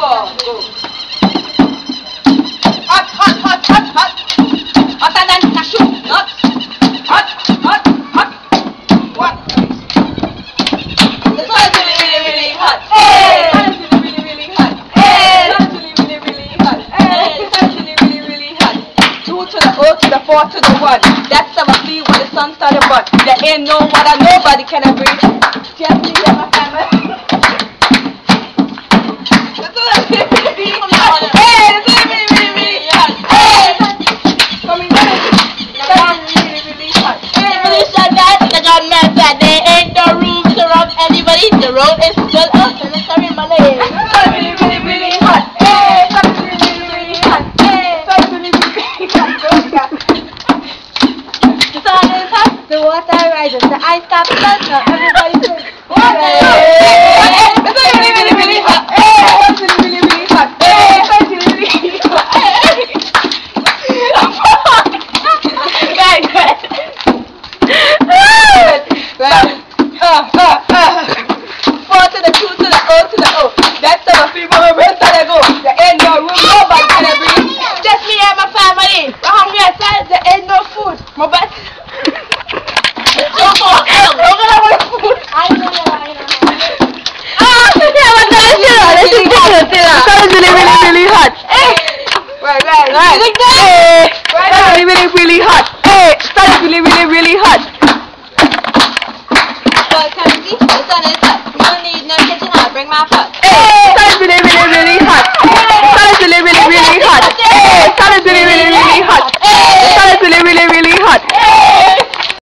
Hot, hot, hot, hot, hot. Hotter than. Hot, hot, hot. Really, really, really hot. Hey! Really, really, really hot. Hey! Really, really, really hot. Hey! Really, really, really hot. Two to the to the four to the one. That's when the sun started. There ain't no water, nobody can breathe. Just me and my family. The road is and it's sorry money. The sun is really, really, really hot. Hey! Really, really, really hot. Hey! Really, really, really hot. The sun is hot, the water rises, the ice us, now everybody says Water! Hey! The really, really, really hot. Hey! Is really, really, really hot. Hey! Is really, really, hot. Guys, uh, uh. Four to the two to the O to the O. That's how the people will rest of the go. There ain't no room, nobody can breathe. Just me and my family. We're hungry outside, there ain't no food. My best. Don't go, don't go away food. I know, I know. Ah, yeah, but that's it. This is good. The sun is really, eh. really, really hot. Hey. Right, right, right. Like that. Hey, Right, right. really, really, really hot. Hey, sun really, really, really hot. Well, Kenzie, the sun is hot. You don't